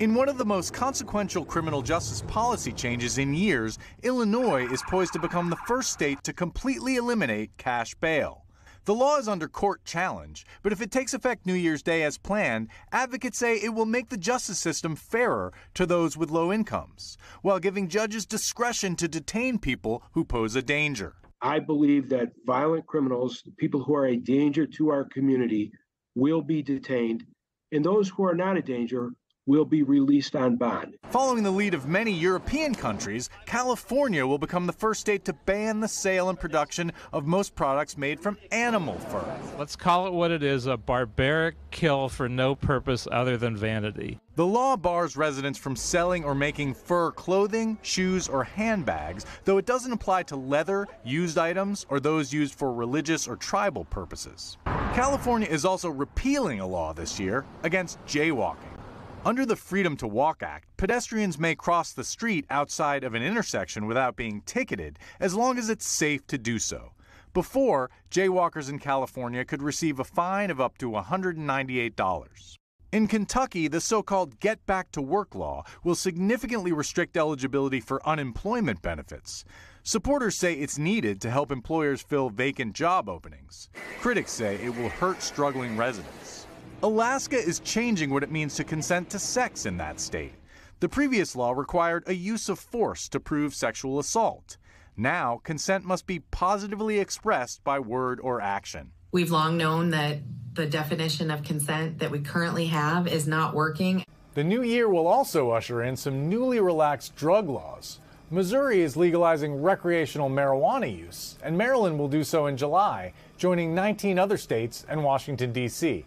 In one of the most consequential criminal justice policy changes in years, Illinois is poised to become the first state to completely eliminate cash bail. The law is under court challenge, but if it takes effect New Year's Day as planned, advocates say it will make the justice system fairer to those with low incomes, while giving judges discretion to detain people who pose a danger. I believe that violent criminals, people who are a danger to our community, will be detained, and those who are not a danger will be released on bond. Following the lead of many European countries, California will become the first state to ban the sale and production of most products made from animal fur. Let's call it what it is a barbaric kill for no purpose other than vanity. The law bars residents from selling or making fur clothing, shoes, or handbags, though it doesn't apply to leather, used items, or those used for religious or tribal purposes. California is also repealing a law this year against jaywalking. Under the Freedom to Walk Act, pedestrians may cross the street outside of an intersection without being ticketed as long as it's safe to do so. Before, jaywalkers in California could receive a fine of up to $198. In Kentucky, the so called Get Back to Work law will significantly restrict eligibility for unemployment benefits. Supporters say it's needed to help employers fill vacant job openings. Critics say it will hurt struggling residents. Alaska is changing what it means to consent to sex in that state. The previous law required a use of force to prove sexual assault. Now, consent must be positively expressed by word or action. We've long known that the definition of consent that we currently have is not working. The new year will also usher in some newly relaxed drug laws. Missouri is legalizing recreational marijuana use, and Maryland will do so in July, joining 19 other states and Washington, D.C.